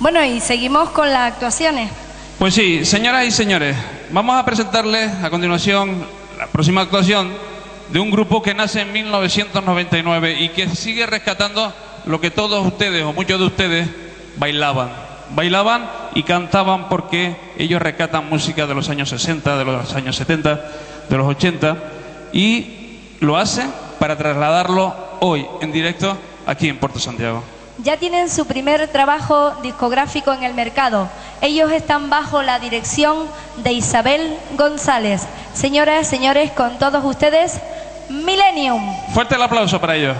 Bueno, y seguimos con las actuaciones. Pues sí, señoras y señores, vamos a presentarles a continuación la próxima actuación de un grupo que nace en 1999 y que sigue rescatando lo que todos ustedes o muchos de ustedes bailaban. Bailaban y cantaban porque ellos rescatan música de los años 60, de los años 70, de los 80 y lo hacen para trasladarlo hoy en directo aquí en Puerto Santiago ya tienen su primer trabajo discográfico en el mercado. Ellos están bajo la dirección de Isabel González. Señoras, señores, con todos ustedes, Millennium. Fuerte el aplauso para ellos.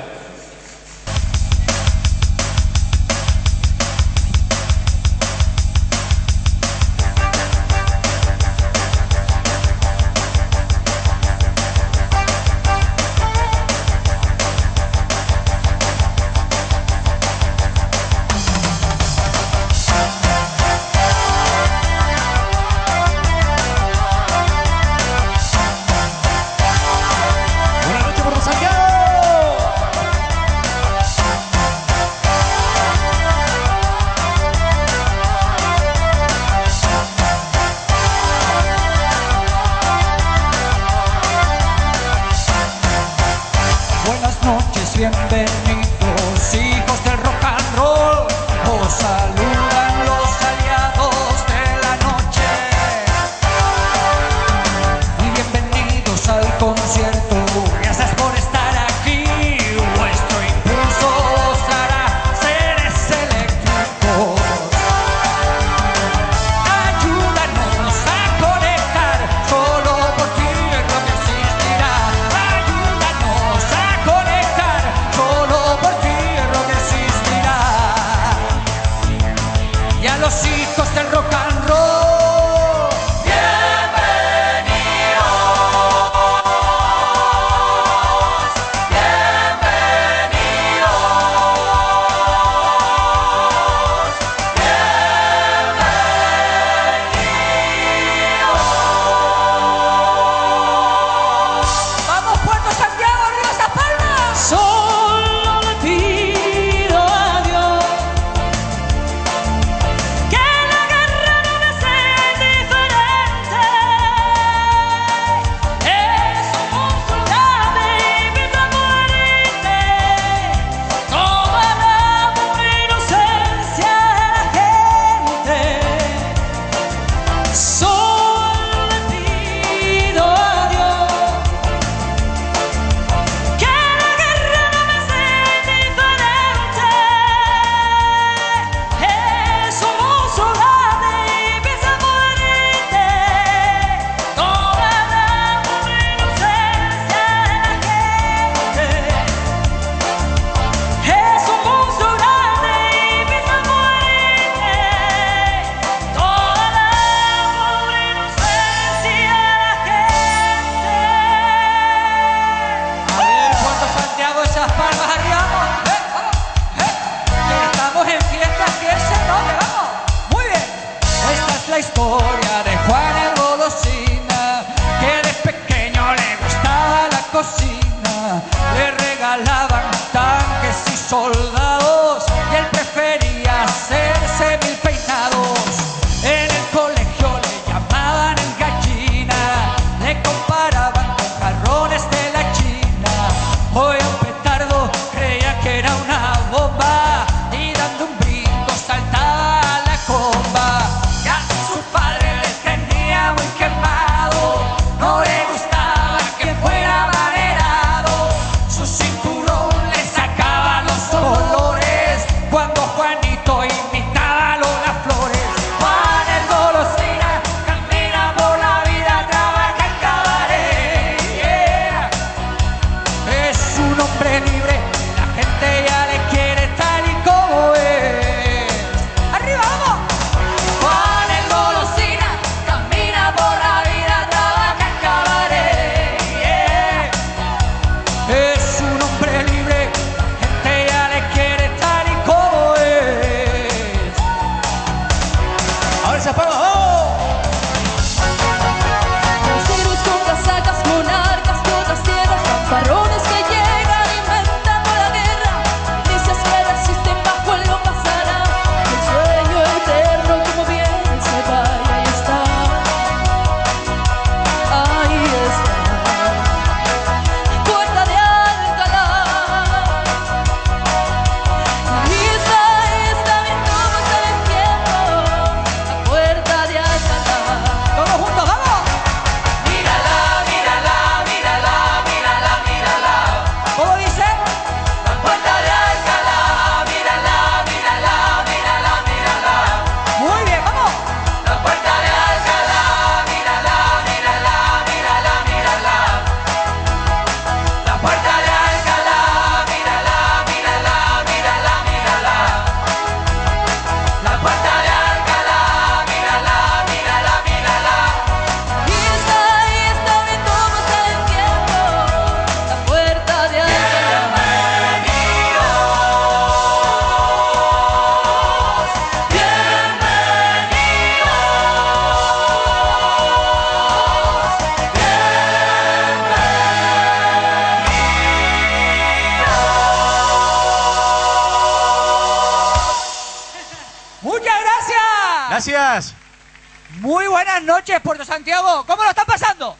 Muy buenas noches, Puerto Santiago. ¿Cómo lo están pasando?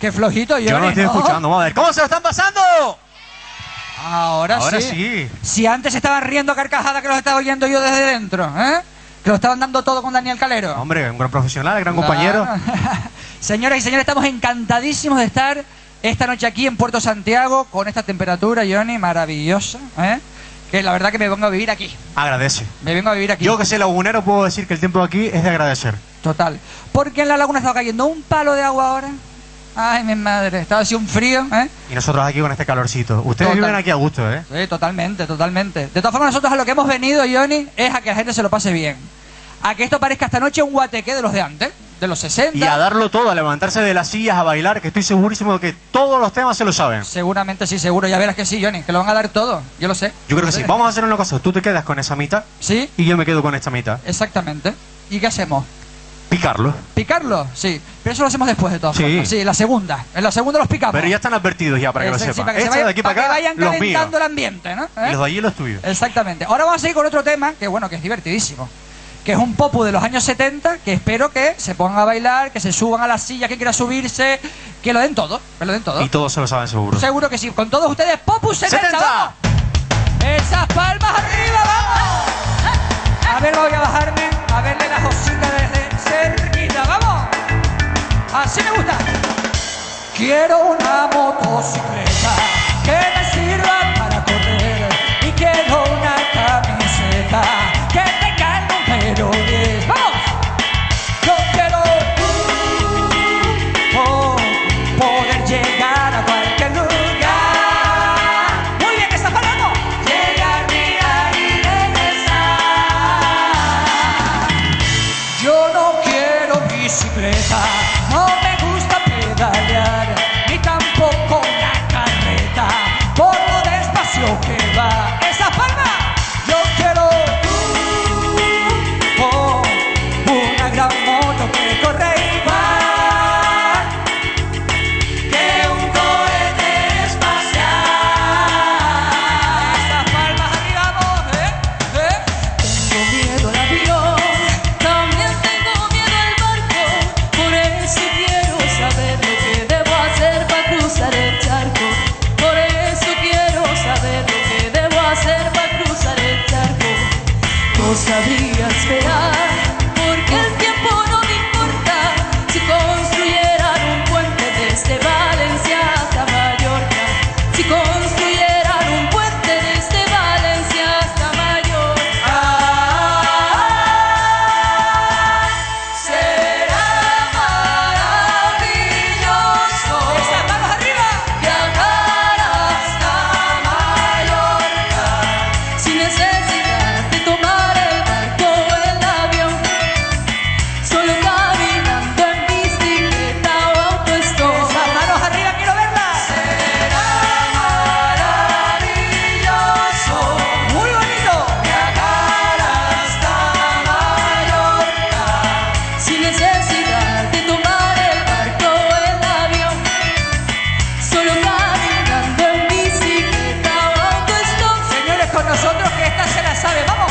Qué flojito, Johnny. Yo no estoy escuchando. Vamos a ver. ¿Cómo se lo están pasando? Ahora, Ahora sí. sí. Si antes estaban riendo a carcajadas que los estaba oyendo yo desde dentro, ¿eh? Que lo estaban dando todo con Daniel Calero. Hombre, un gran profesional, gran Claro. compañero. Señoras y señores, estamos encantadísimos de estar esta noche aquí en Puerto Santiago con esta temperatura, Johnny, maravillosa, ¿eh? Que la verdad que me vengo a vivir aquí. Agradece. Me vengo a vivir aquí. Yo que soy lagunero puedo decir que el tiempo aquí es de agradecer. Total. Porque en la laguna estaba cayendo un palo de agua ahora. Ay, mi madre. Estaba así un frío, ¿eh? Y nosotros aquí con este calorcito. Ustedes Total. viven aquí a gusto, ¿eh? Sí, totalmente, totalmente. De todas formas, nosotros a lo que hemos venido, Johnny, es a que la gente se lo pase bien. A que esto parezca esta noche un guateque de los de antes, de los 60. Y a darlo todo, a levantarse de las sillas, a bailar, que estoy segurísimo de que todos los temas se lo saben. Seguramente sí, seguro. Ya verás que sí, Johnny, que lo van a dar todo. Yo lo sé. Yo creo que sí. Vamos a hacer una cosa. Tú te quedas con esa mitad Sí, y yo me quedo con esta mitad. exactamente. ¿Y qué hacemos? Picarlo. ¿Picarlo? Sí. Pero eso lo hacemos después de todas Sí. formas. Sí, la segunda. En la segunda los picamos. Pero ya están advertidos ya, para que lo sí, sepan. para que, se de aquí para para que acá, vayan los míos. calentando el ambiente, ¿no? ¿Eh? Los de allí los tuyos. Exactamente. Ahora vamos a seguir con otro tema que, bueno, que es divertidísimo. Que es un popu de los años 70 que espero que se pongan a bailar, que se suban a la silla, que quiera subirse, que lo den todo, que lo den todo. Y todos se lo saben seguro. Seguro que sí. Con todos ustedes, Popu 70, 70. vamos. Esas palmas arriba, vamos. A ver, voy a bajarme, a verle la josita desde cerquita, vamos. Así me gusta. Quiero una motocicleta que me sirva se la sabe. Vamos.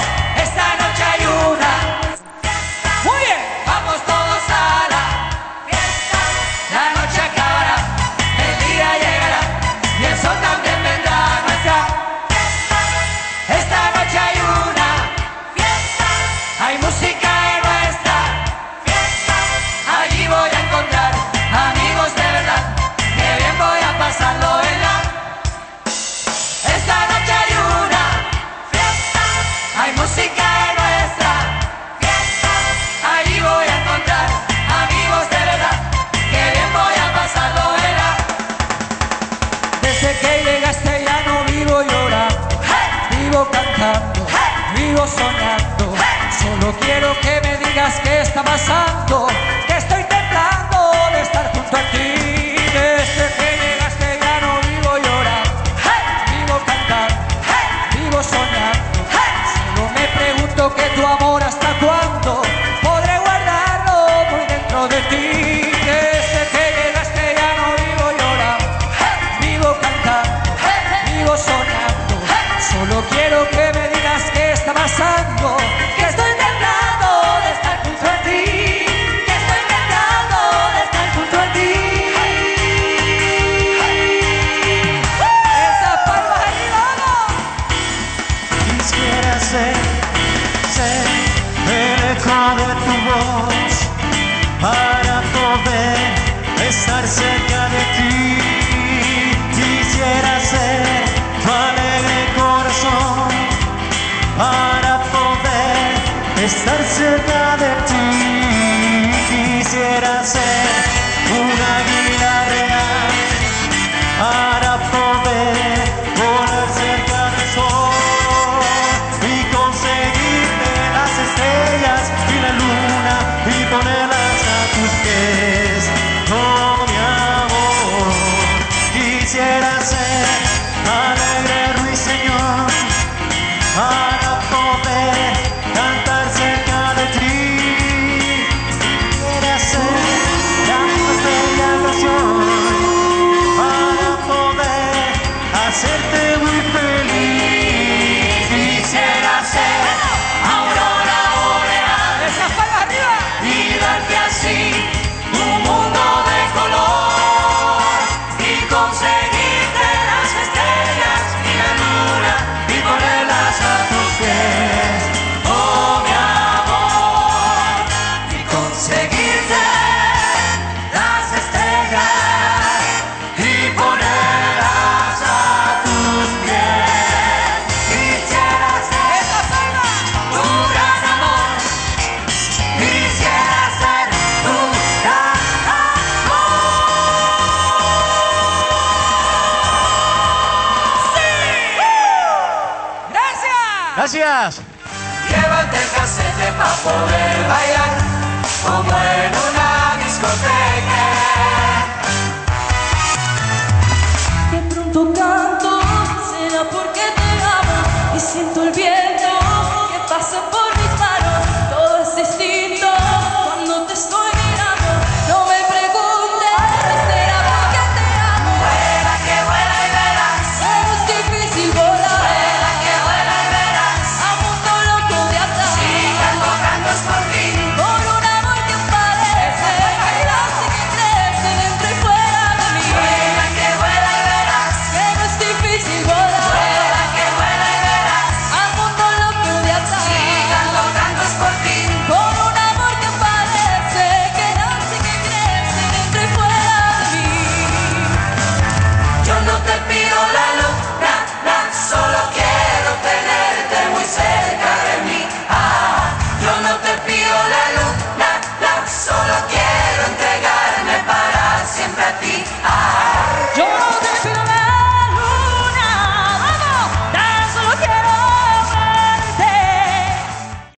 Gracias. Llevan casete para poder bailar como en una discoteca. De pronto canto, será porque te amo y siento el viento que pasa por